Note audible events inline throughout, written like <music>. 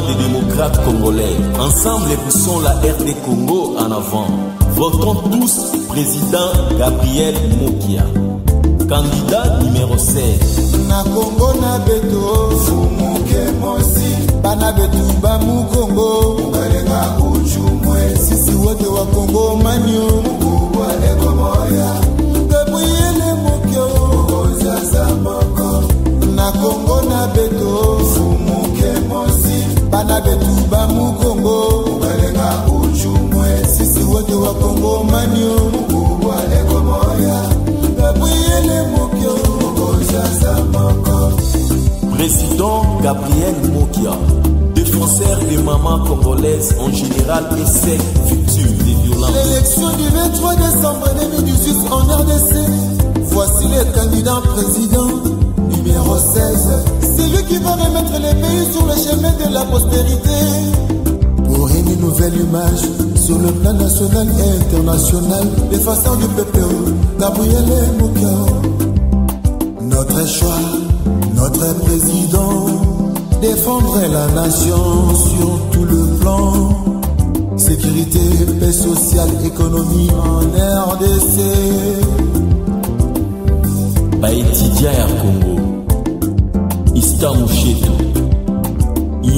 mouvement des démocrates congolais. Ensemble, poussons la RD Congo en avant. Votons tous président Gabriel Mokia. Candidat numéro 16. na kongo na beto. Fumuke mosi. Bana betu bamukongo ukalenga uchumwe sisi wote wa kongo manio mkubwa ekomoya gabriele mokyo. Ozaza moko na kongo na beto. Fumuke mosi bana betu bamukongo uchumwe sisi wote mokyo ozaza moko Président Gabriel Mokia. Défenseur des mamans congolaises en général et sec victime des violences. L'élection du 23 décembre 2018 en RDC. Voici le candidat président numéro 16. C'est lui qui va remettre les pays sur le chemin de la prospérité. Pour une nouvelle image sur le plan national et international, défenseur du peuple, Gabriel Moukao. Notre choix, notre président, défendre la nation sur tout le plan. Sécurité, paix sociale, économie en RDC. baetudia ya congo istamu shetu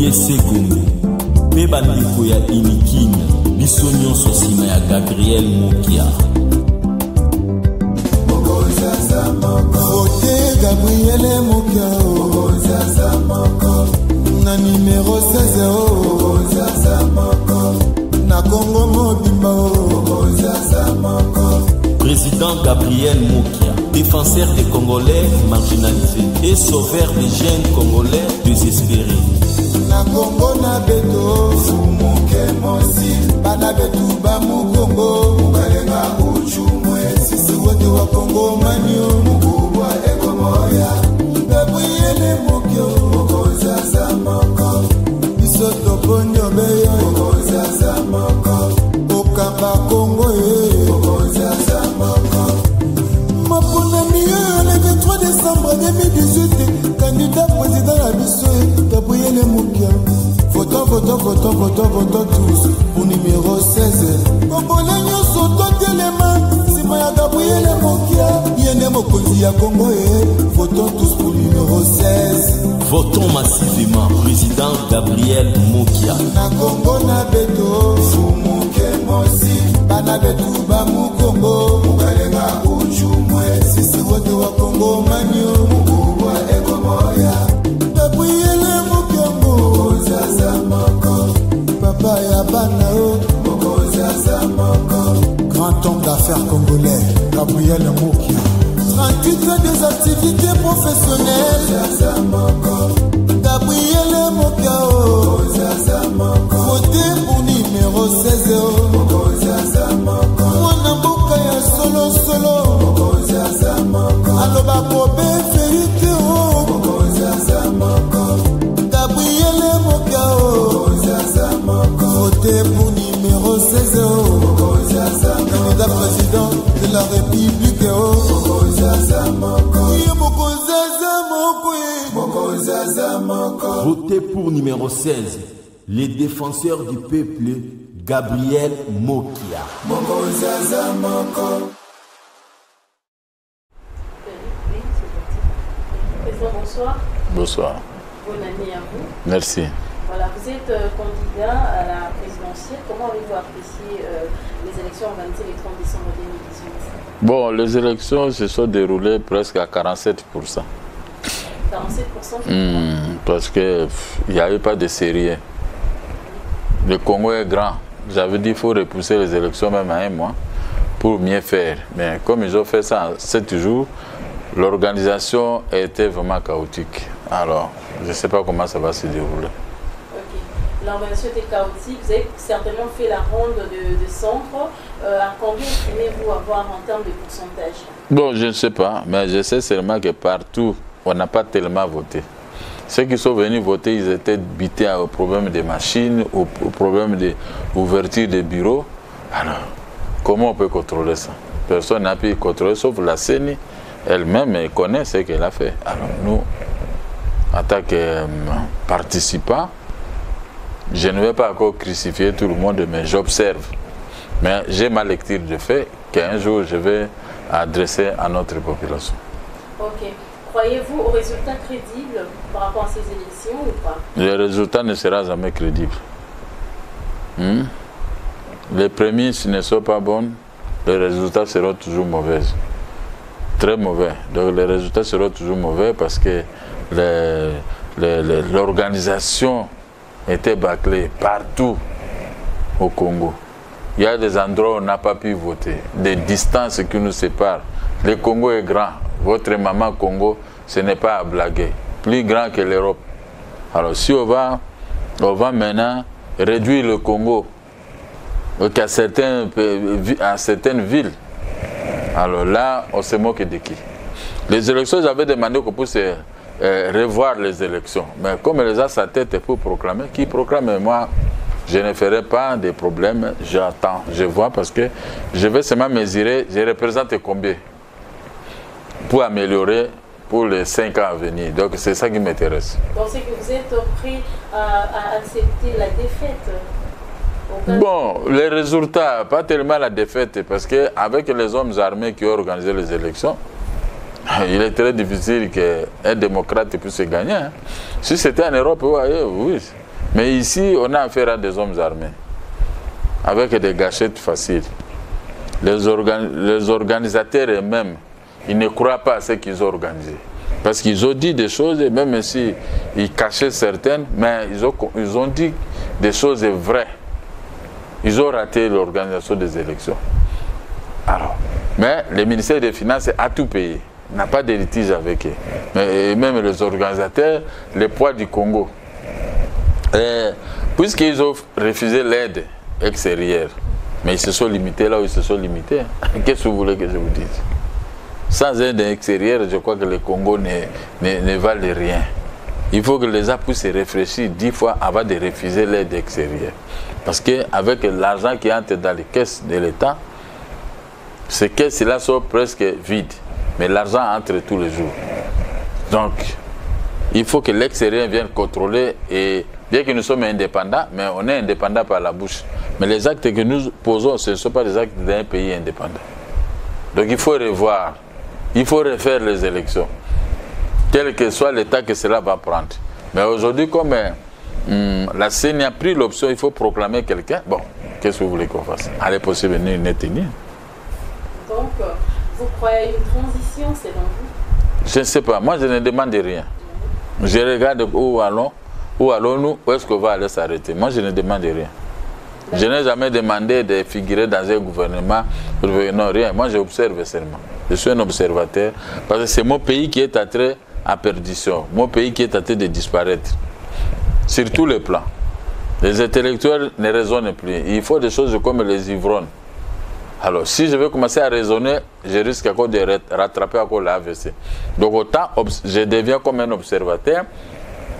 yese gome mpe bandeko ya ilikina biso nyonso nsima ya gabriel mokia. Ote gabriele mokia. Na nimero 16 na kongo mobimba oh. Président gabriel mokia défenseur des congolais marginalisés et sauveur des jeunes congolais désespérés massivement président gabriel mokia na kongo na beto fumuke mosi bana betu bamukongo ukalenga uchumwe sisi wote wa kongo manio mkubwa ekomoya gabriele mokiango ozaza moko. Papa ya bana o. Okozaza moko. Grand homme d'affaires congolais gabriel mokia 38 ans des activités professionnelles bakobe ferite o. Gabriele moka o vote pour numéro 16 o. Candidat président de la république o. Ye mokonzi aza moko e. Vote pour numéro 16 les défenseurs du peuple gabriel mokia. Mokonzi aza moko. Bonsoir. Bonsoir. Bonne année à vous. Merci. Voilà, vous êtes euh, candidat à la présidentielle. Comment avez-vous apprécié euh, les élections organisées le 30 décembre 2018 Bon, les élections se sont déroulées presque à 47%. 47% Hmm, parce qu'il n'y avait pas de sérieux. Le Congo est grand. J'avais dit qu'il faut repousser les élections même à un mois pour mieux faire. Mais comme ils ont fait ça en 7 jours, l'organisation était vraiment chaotique. Alors, je ne sais pas comment ça va se dérouler. L'organisation était chaotique. Vous avez certainement fait la ronde de, de centres. Euh, à combien aimez-vous avoir en termes de pourcentage? Bon, je ne sais pas, mais je sais seulement que partout, on n'a pas tellement voté. Ceux qui sont venus voter, ils étaient bités au problème des machines, au, au problème d'ouverture des bureaux. Alors, comment on peut contrôler ça? Personne n'a pu contrôler, sauf la CENI elle-même elle connaît ce qu'elle a fait. Alors nous, en tant que euh, participants, Je ne vais pas encore crucifier tout le monde, mais j'observe. Mais j'ai ma lecture de fait qu'un jour je vais adresser à notre population. Ok. Croyez-vous aux résultats crédibles par rapport à ces élections ou pas? Le résultat ne sera jamais crédible. Hmm? Les prémices ne sont pas bonnes, les résultats seront toujours mauvais. Très mauvais. Donc les résultats seront toujours mauvais parce que l'organisation était bâclée partout au Congo. Il y a des endroits où on n'a pas pu voter, des distances qui nous séparent. Le Congo est grand. Votre maman Congo, ce n'est pas à blaguer. Plus grand que l'Europe. Alors si on va, on va maintenant réduire le Congo certaines, à certaines villes, alors là, on se moque de qui? Les élections, j'avais demandé qu'on puisse euh, revoir les élections. Mais comme les a sa tête pour proclamer, qui proclame moi je ne ferai pas de problème, j'attends, je vois parce que je vais seulement mesurer, je représente combien pour améliorer pour les 5 ans à venir. Donc c'est ça qui m'intéresse. Donc que vous êtes prêt à, accepter la défaite? Bon, les résultats, pas tellement la défaite, parce qu'avec les hommes armés qui ont organisé les élections, <laughs> il est très difficile qu'un démocrate puisse gagner. Hein. Si c'était en Europe oui. Mais ici, on a affaire à des hommes armés, avec des gâchettes faciles. Les, organisateurs eux-mêmes, ils ne croient pas à ce qu'ils ont organisé. Parce qu'ils ont dit des choses, même si ils cachaient certaines, mais ils ont dit des choses vraies. Ils ont raté l'organisation des élections. Alors, mais le ministère des Finances a tout payé, n'a pas de litige avec eux. Mais même les organisateurs, les poids du Congo, Puisqu'ils ont refusé l'aide extérieure, mais ils se sont limités là où ils se sont limités. <laughs> Qu'est-ce que vous voulez que je vous dise? Sans aide extérieure, je crois que le Congo ne, ne, rien. Il faut que les gens puissent réfléchir dix fois avant de refuser l'aide extérieure. Parce qu'avec l'argent qui entre dans les caisses de l'État, ces caisses-là sont presque vides. Mais l'argent entre tous les jours. Donc, il faut que l'extérieur vienne contrôler et Bien que nous sommes indépendants, mais on est indépendant par la bouche. Mais les actes que nous posons, ce ne sont pas des actes d'un pays indépendant. Donc il faut revoir, il faut refaire les élections, quel que soit l'état que cela va prendre. Mais aujourd'hui, comme hum, la CENI a pris l'option, il faut proclamer quelqu'un, bon, qu'est-ce que vous voulez qu'on fasse? Allez, possible venir une tenir. Donc, vous croyez à une transition, selon vous? Je ne sais pas, moi je ne demande rien. Je regarde où allons où allons-nous Où est-ce qu'on va aller s'arrêter Moi, je ne demande rien. Je n'ai jamais demandé de figurer dans un gouvernement. Non, rien. Moi, j'observe seulement. Je suis un observateur. Parce que c'est mon pays qui est entré à perdition. Mon pays qui est en train de disparaître. Sur tous les plans. Les intellectuels ne raisonnent plus. Il faut des choses comme les ivrognes. Alors, si je veux commencer à raisonner, je risque encore de rattraper encore l'AVC. Donc, autant, je deviens comme un observateur.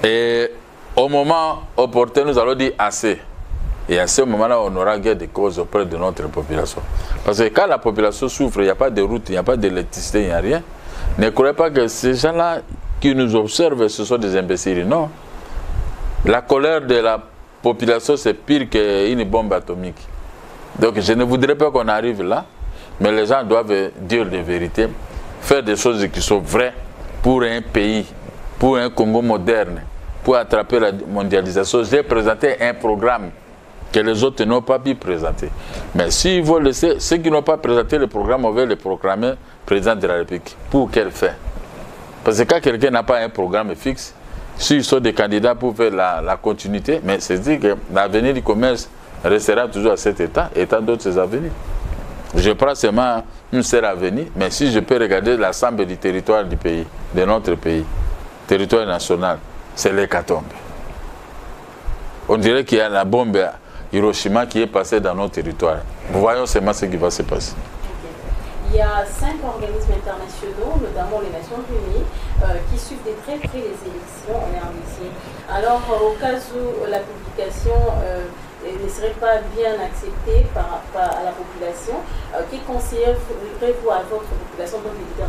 Et au moment opportun, nous allons dire assez. Et à ce moment-là, on aura guère de causes auprès de notre population. Parce que quand la population souffre, il n'y a pas de route, il n'y a pas d'électricité, il n'y a rien. Ne croyez pas que ces gens-là qui nous observent, ce sont des imbéciles. Non. La colère de la population, c'est pire qu'une bombe atomique. Donc je ne voudrais pas qu'on arrive là, mais les gens doivent dire la vérité, faire des choses qui sont vraies pour un pays, pour un Congo moderne pour attraper la mondialisation, j'ai présenté un programme que les autres n'ont pas pu présenter. Mais s'ils vont laisser, ceux qui n'ont pas présenté le programme, on va le proclamer président de la République. Pour quel fait Parce que quand quelqu'un n'a pas un programme fixe, s'ils sont des candidats pour faire la, continuité, mais c'est dire que l'avenir du commerce restera toujours à cet état et tant d'autres avenirs. Je prends seulement une seule avenir, mais si je peux regarder l'ensemble du territoire du pays, de notre pays, territoire national, c'est l'hécatombe. On dirait qu'il y a la bombe Hiroshima qui est passée dans nos territoires. Voyons seulement ce qui va se passer. Il y a cinq organismes internationaux, notamment les Nations Unies, euh, qui suivent de très près les élections en RDC. Alors, au cas où la publication euh, ne serait pas bien accepté par, par à la population. qui conseillerez-vous à votre population, leaders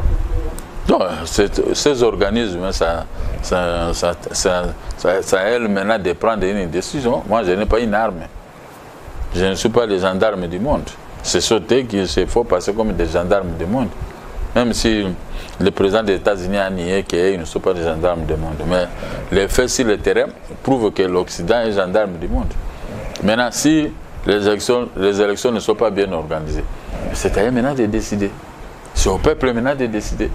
non, ces organismes, ça, ça, ça, ça, ça, elle maintenant de prendre une décision. Moi, je n'ai pas une arme. Je ne suis pas les gendarmes du monde. C'est sauter qu'il faut passer comme des gendarmes du monde. Même si le président des États-Unis a nié qu'ils ne sont pas des gendarmes du monde. Mais les faits sur le terrain prouvent que l'Occident est gendarme du monde. Maintenant, si les élections, les élections ne sont pas bien organisées, c'est à eux maintenant de décider. C'est au peuple maintenant de décider.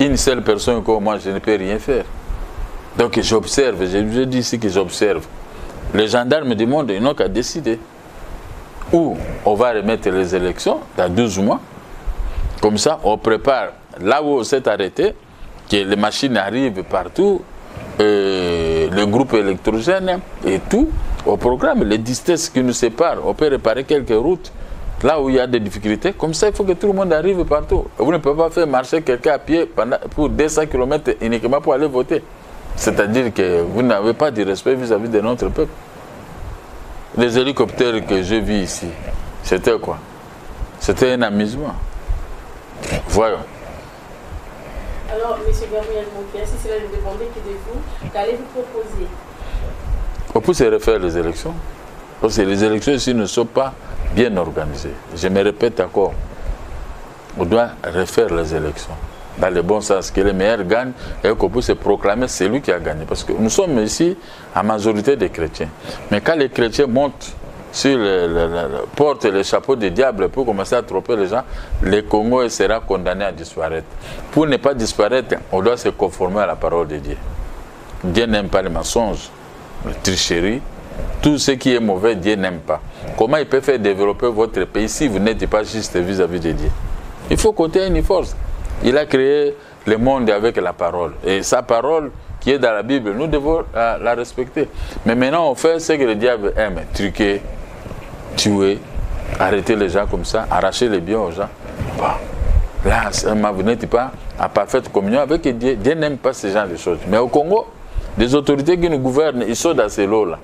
Une seule personne comme moi, je ne peux rien faire. Donc j'observe, je dis ici que j'observe. Les gendarmes du monde, ils n'ont qu'à décider. Ou on va remettre les élections dans 12 mois. Comme ça, on prépare là où on s'est arrêté, que les machines arrivent partout, le groupe électrogène et tout, au programme, les distances qui nous séparent, on peut réparer quelques routes. Là où il y a des difficultés, comme ça, il faut que tout le monde arrive partout. Vous ne pouvez pas faire marcher quelqu'un à pied pour 200 km uniquement pour aller voter. C'est-à-dire que vous n'avez pas de respect vis-à-vis de notre peuple. Les hélicoptères que je vis ici, c'était quoi? C'était un amusement. Voyons. Alors, M. Gabriel Moukia, si cela ne dépendait que de vous, qu'allez-vous proposer? On peut se refaire les élections. Parce que les élections ici ne sont pas bien organisées. Je me répète encore. On doit refaire les élections. Dans le bon sens, que les meilleurs gagnent et qu'on puisse proclamer celui qui a gagné. Parce que nous sommes ici à majorité des chrétiens. Mais quand les chrétiens montent si le, le, porte le chapeau du diable pour commencer à tromper les gens, le Congo sera condamné à disparaître. Pour ne pas disparaître, on doit se conformer à la parole de Dieu. Dieu n'aime pas les mensonges, les tricheries. Tout ce qui est mauvais, Dieu n'aime pas. Comment il peut faire développer votre pays si vous n'êtes pas juste vis-à-vis de Dieu? Il faut compter une force. Il a créé le monde avec la parole. Et sa parole, qui est dans la Bible, nous devons la, respecter. Mais maintenant, on fait ce que le diable aime, truquer, tuer, arrêter les gens comme ça, arracher les biens aux gens. Bon. Là, vous n'êtes pas en parfaite communion avec Dieu. Dieu n'aime pas ce genre de choses. Mais au Congo, les autorités qui nous gouvernent, ils sont dans ces lots-là.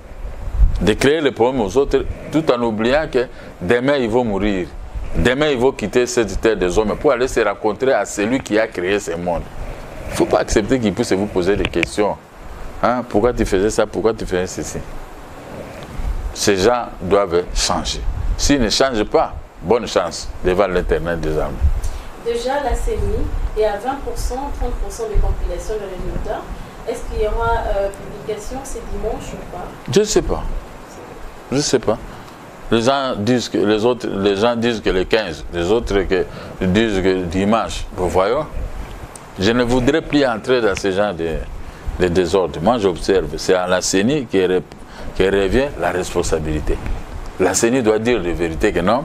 De créer les problèmes aux autres, tout en oubliant que demain, ils vont mourir. Demain, ils vont quitter cette terre des hommes pour aller se rencontrer à celui qui a créé ce monde. Il ne faut pas accepter qu'ils puissent vous poser des questions. Hein? Pourquoi tu faisais ça Pourquoi tu faisais ceci? Ces gens doivent changer. S'ils ne changent pas, bonne chance devant l'Internet des armes. Déjà, la CENI est à 20%, 30% de compilation de résultats. Est-ce qu'il y aura euh, publication ce dimanche ou pas? Je ne sais pas. Je ne sais pas. Les gens disent que les autres, les gens disent que le 15, les autres disent que dimanche. Vous voyez? Je ne voudrais plus entrer dans ce genre de, de désordre. Moi, j'observe. C'est à la CENI qui qui revient la responsabilité. La CENI doit dire la vérité que non,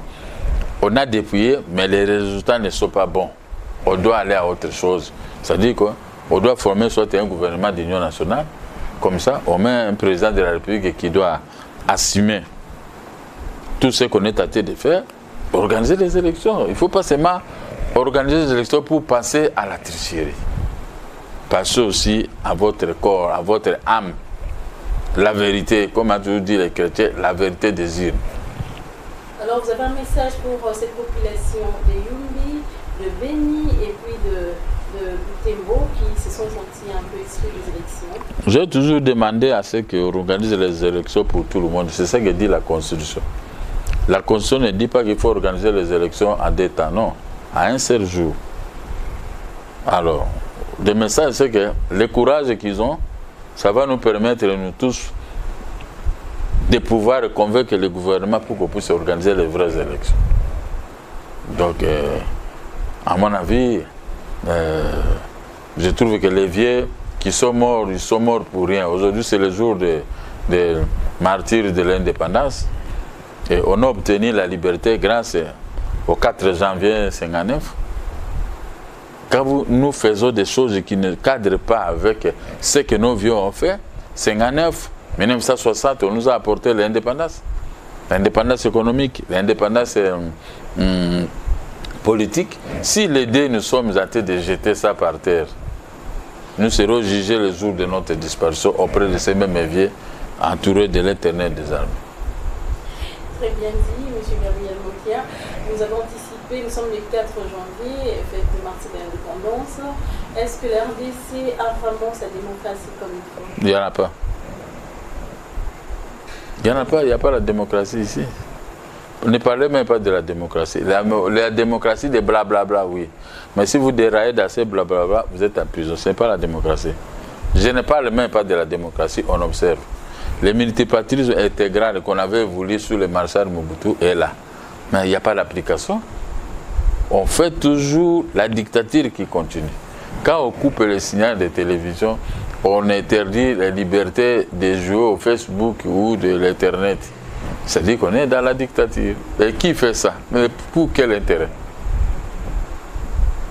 on a dépouillé, mais les résultats ne sont pas bons. On doit aller à autre chose. Ça dit quoi On doit former soit un gouvernement d'union nationale, comme ça, on met un président de la République qui doit assumer tout ce qu'on est tâté de faire, organiser les élections. Il ne faut pas seulement organiser les élections pour passer à la tricherie. Passez aussi à votre corps, à votre âme la vérité, comme a toujours dit les chrétiens, la vérité désire. Alors vous avez un message pour euh, cette population de Yumbi, de Beni et puis de, de Butembo qui se sont sentis un peu exclus des élections J'ai toujours demandé à ceux qui organisent les élections pour tout le monde. C'est ça que dit la Constitution. La Constitution ne dit pas qu'il faut organiser les élections en deux temps, non, à un seul jour. Alors, le message, c'est que le courage qu'ils ont, ça va nous permettre, nous tous, de pouvoir convaincre le gouvernement pour qu'on puisse organiser les vraies élections. Donc, euh, à mon avis, euh, je trouve que les vieux qui sont morts, ils sont morts pour rien. Aujourd'hui, c'est le jour des de martyrs de l'indépendance. Et on a obtenu la liberté grâce au 4 janvier 1959 quand nous faisons des choses qui ne cadrent pas avec ce que nos vieux ont fait, 59, 1960, on nous a apporté l'indépendance. L'indépendance économique, l'indépendance euh, hum, politique. Si les deux nous sommes train de jeter ça par terre, nous serons jugés le jour de notre disparition auprès de ces mêmes vieux entourés de l'éternel des armes. Très bien dit, M. Gabriel Mokia. Nous avons anticipé, nous sommes le 4 janvier, fête de martyr de l'indépendance. Est-ce que la RDC a vraiment sa démocratie comme il faut? Il n'y en a pas. Il n'y en a pas, il n'y a pas la démocratie ici. Ne parlez même pas de la démocratie. La, la démocratie des blablabla, oui. Mais si vous déraillez dans ces blablabla, vous êtes en prison. Ce n'est pas la démocratie. Je ne parle même pas de la démocratie, on observe. Le multipartisme intégral qu'on avait voulu sur le Marshal Mobutu est là. Mais il n'y a pas d'application. On fait toujours la dictature qui continue. Quand on coupe le signal de télévision, on interdit la liberté de jouer au Facebook ou de l'Internet. C'est-à-dire qu'on est dans la dictature. Et qui fait ça? Mais pour quel intérêt?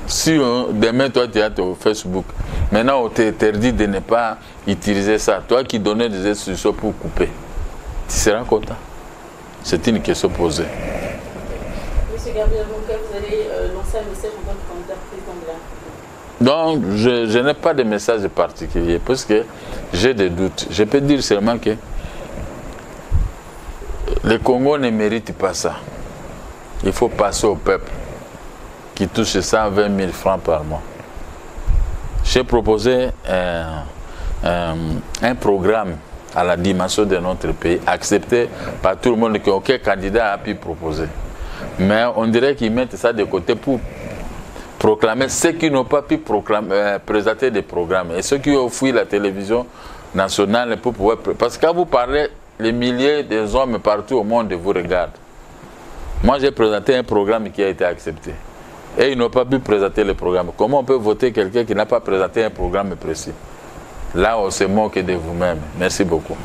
Si on, demain, toi, tu es au Facebook, maintenant on t'interdit de ne pas utiliser ça. Toi qui donnais des instructions pour couper, tu seras content. C'est une question posée. Monsieur Gabriel Monca, vous allez euh, lancer un message en tant que candidat président de la République. Donc, je, je n'ai pas de message particulier parce que j'ai des doutes. Je peux dire seulement que le Congo ne mérite pas ça. Il faut passer au peuple qui touche 120 000 francs par mois. J'ai proposé un, un- un programme à la dimension de notre pays, accepté par tout le monde qu'aucun candidat a pu proposer. Mais on dirait qu'ils mettent ça de côté pour proclamer ceux qui n'ont pas pu proclamer, euh, présenter des programmes et ceux qui ont fui la télévision nationale pour pouvoir... Parce que quand vous parlez, les milliers des hommes partout au monde vous regardent. Moi, j'ai présenté un programme qui a été accepté. Et ils n'ont pas pu présenter le programme. Comment on peut voter quelqu'un qui n'a pas présenté un programme précis? Là, on se moque de vous-même. Merci beaucoup.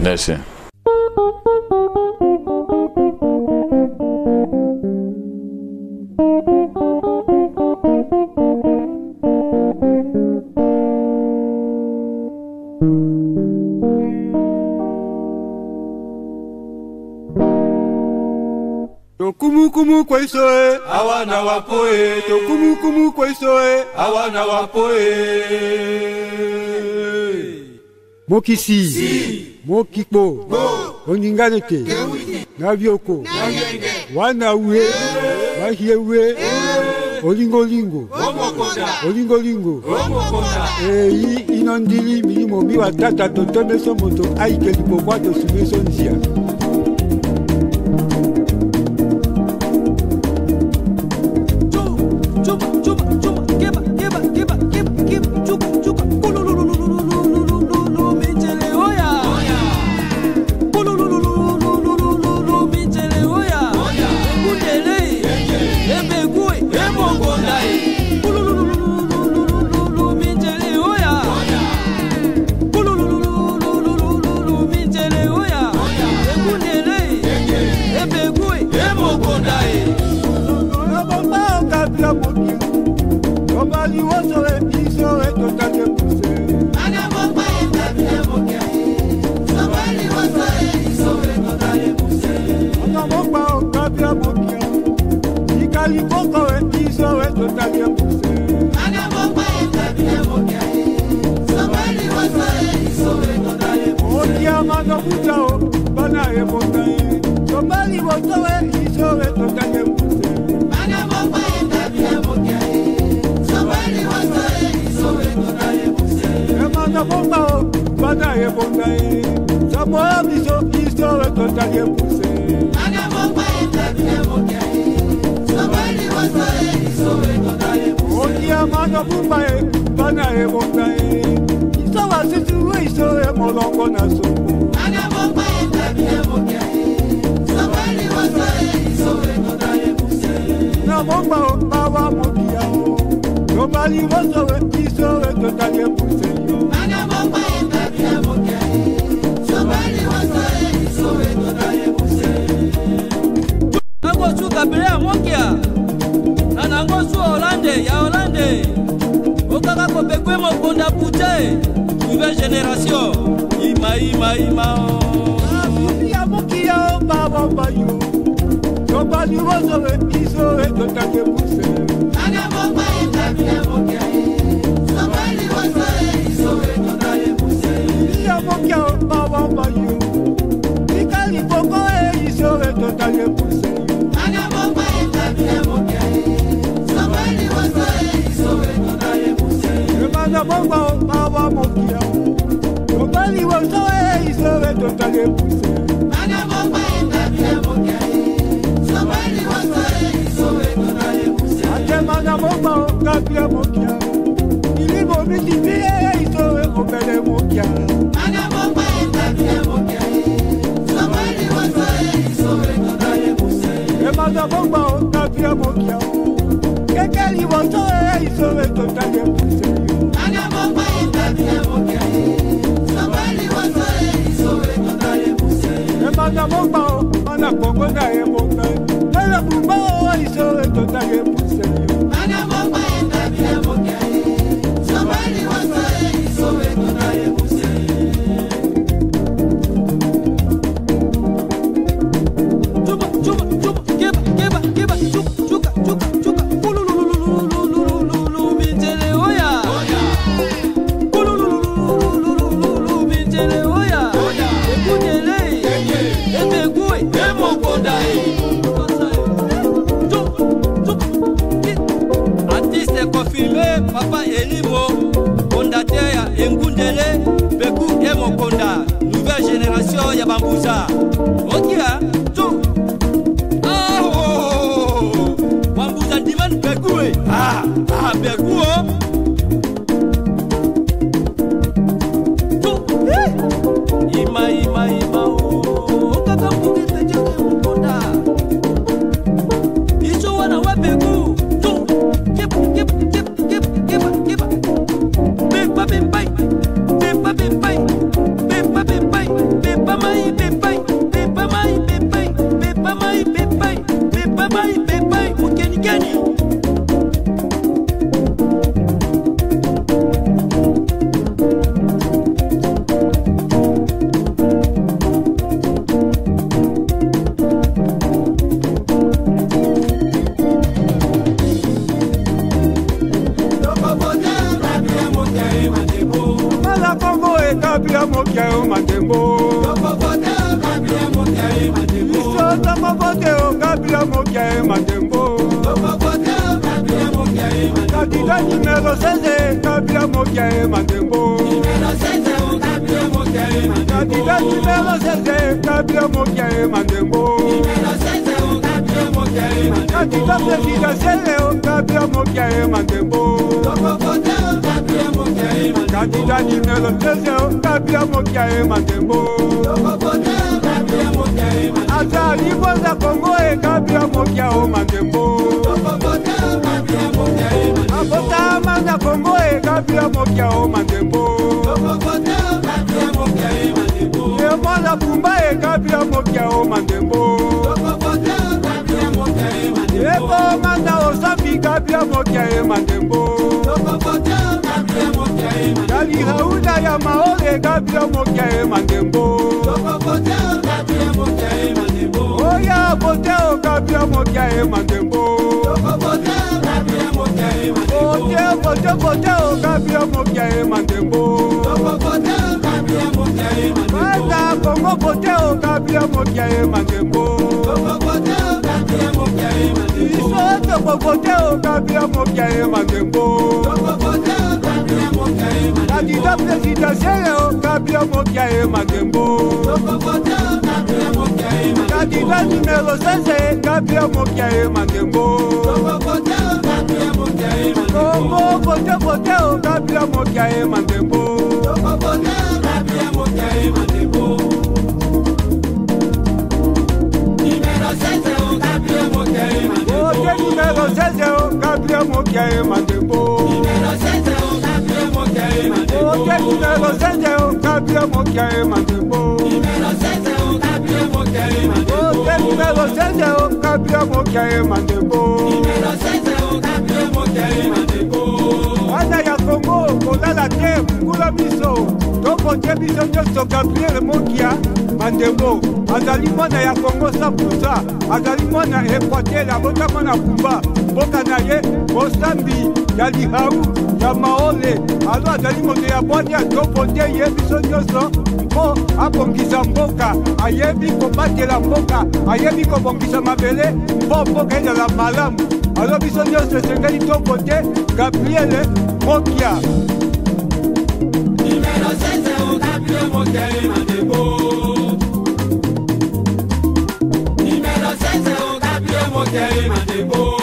Merci. kumukumu kwa iso e eh. awa na wapo e tokumukumu kwa iso e eh. awa na wapo e mokisi si. mokikpo oningano te na bioko wana ue eh. mahie ue olingolingo olingolingo. Eyi inondili milimo miwatata totomeso moto aikeli kokwa tosumeso nzia. tokuta o bana ye motane tobali botowe isowe tokanye muse bana moko yetapia mokia ye tobali botowe isowe tokanye muse emana bomba o bana ye motane saboya miso isowe tokanye muse bana moko yetapia mokia ye tobali botowe isowe tokanye muse okia mana bomba e bana ye motane isowa sisuru isowe molongo na sobo mobali nyonso biso etotaki epuse yo bana moko ebaki ya mokili. Mobali nyonso biso etotaki epuse nango su kabila ya mokia. Na nango su holande ya holande okaka kopekwe mokonda pute. Nouvelle génération. Imaimaimaoya mokia babamba yo Toba ni wozore iso e totage buse. Naga mopa e tabile mokia e. Toba ni wozore iso e totage buse. Iya mokia o bawa mayu. Ikali boko e iso e totage buse. Naga mopa e tabile mokia e. Toba ni wozore iso e totage buse. Naga mopa o bawa mokia o. Toba ni wozore iso e totage buse. afia mokia ilimo mitimie itowe kopele mokia manamopa etafia mokia somali wasoe isowe totaye muse emazabomba otafia mokia kekeli wasoe isowe totaye muse manamopa etafia mokia somali wasoe isowe totaye muse bambuza. Okia Inosente kabila moke matembo Inosente kabila moke matembo Inosente kabila moke matembo Inosente kabila moke matembo Inosente kabila moke matembo Tokokote kabila moke matembo Inosente kabila moke matembo Tokokote kabila moke matembo Azali bonza Kongo e kabila moke matembo Tokokote kabila moke matembo ya kongo ekabi ya mokia o mandembo yemo la pumba ekabi ya mokia o mandembo eko manda osambi kabi ya mokia e mandembo kalirauna ya maore ekabi ya mokia e mandembo oya bote okabi ya mokia e mandembo Tokotokote o kabi ọmọ kẹrin màdìbò. Tokotokote o kabi ọmọ kẹrin màdìbò. Bàtà kòngókote o kabi ọmọ kẹrin màdìbò. Tokotokote o kabi ọmọ kẹrin màdìbò. Ìṣó tokotokote o kabi ọmọ kẹrin màdìbò. Tokotokote o kabi ọmọ kẹrin màdìbò. Kàdìdá pẹ̀sìdẹ̀sẹ̀rẹ̀ o kabi ọmọ kẹrin màdìbò. Tokotokote o kabi ọmọ kẹrin màdìbò. Kàdìdá nìmẹ̀rọ̀ sẹ́sẹ̀ kabi ọmọ kẹrin màdìbò. Tokotokote o Tokopote pote o kabila mokia mandebo. Tokopote o o kabila mokia e mandebo. Oye o kabila mokia mandebo. Número 7 o kabila mokia mandebo. Oye número o kabila mokia mandebo. Número 7 o kabila mokia mandebo. Oye número o kabila wana ya kongo kolala te mungula biso. Tokotie biso nyonso gabriel mokia mandembo. Azali mwana ya kongo 100 azali mwana ekwatel abotama na kumba mboka na ye mosambi ya lihau ya maole. Alo azali moto ya bwani atopo te ye biso nyonso. Mpo abongisa mboka ayebi kobatela mboka ayebi kobongisa mabele. Mpo mboka ezala malamu. Alo biso nyonso esengeli topo te gabriele mokia Numéro 16, Gabriel Mokiae Mandebo. Numéro 16, Gabriel Mokiae Mandebo.